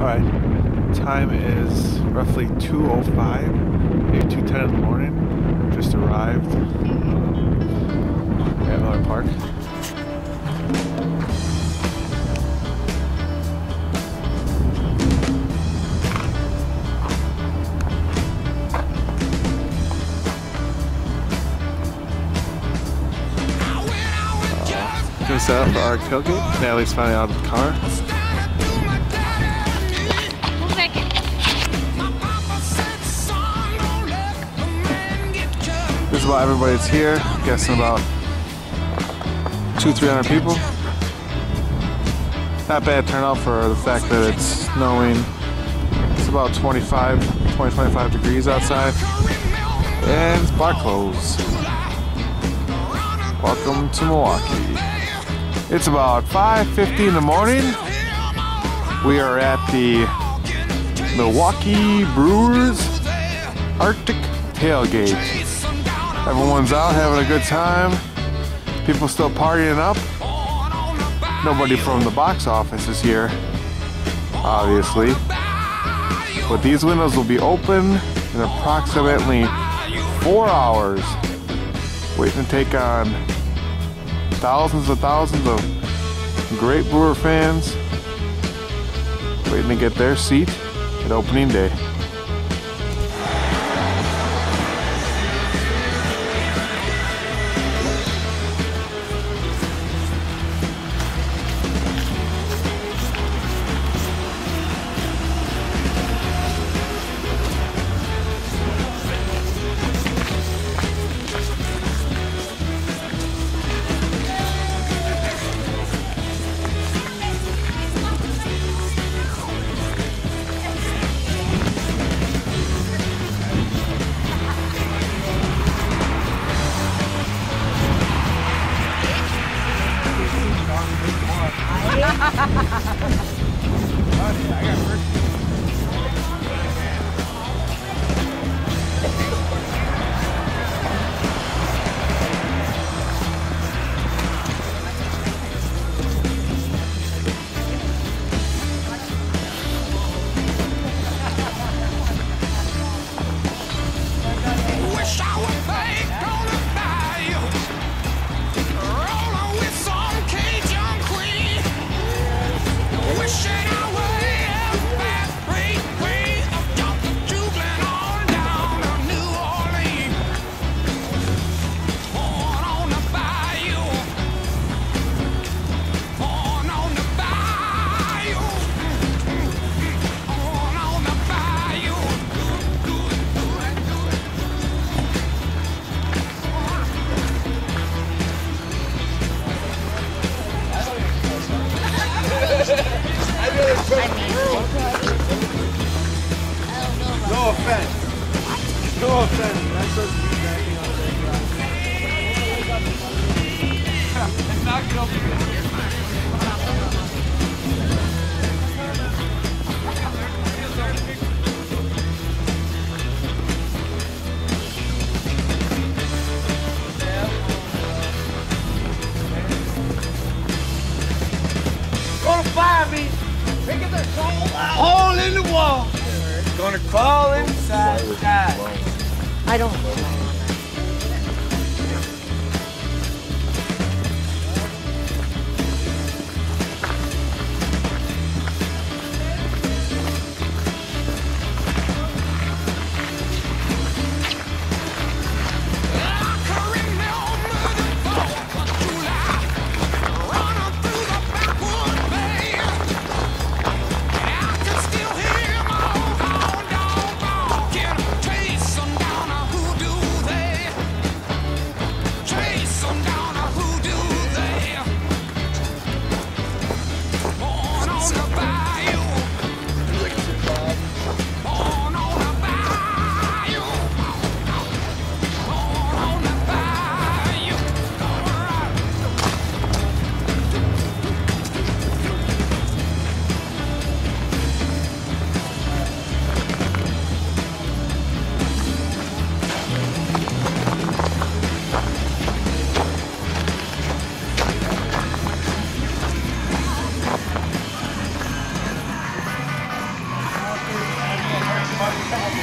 Alright, time is roughly 2.05, maybe 2.10 in the morning. Just arrived um, at Miller Park. Uh, set up our tailgate. Natalie's finally out of the car. Is about everybody that's here. I'm guessing about two, three hundred people. Not bad turnout for the fact that it's snowing. It's about 25, 20, 25 degrees outside. And it's bar closed. Welcome to Milwaukee. It's about 5.50 in the morning. We are at the Milwaukee Brewers Arctic Tailgate. Everyone's out having a good time. People still partying up. Nobody from the box office is here, obviously. But these windows will be open in approximately four hours, waiting to take on thousands and thousands of great Brewer fans waiting to get their seat at opening day. No No offense. That's supposed to be backing up that Knock it over here. Gonna find me. Hole in the wall. Gonna crawl inside. I don't. Thank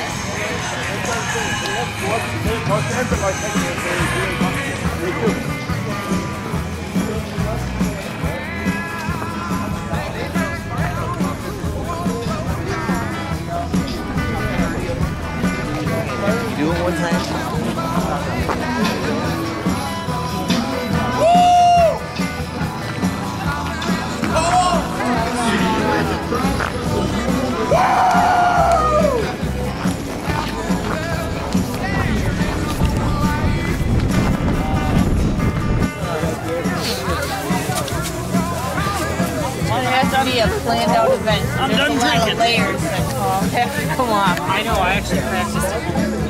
you. Be a planned out event. I'm There's done a lot drinking. of layers that all have to come off. I know, I actually practiced it.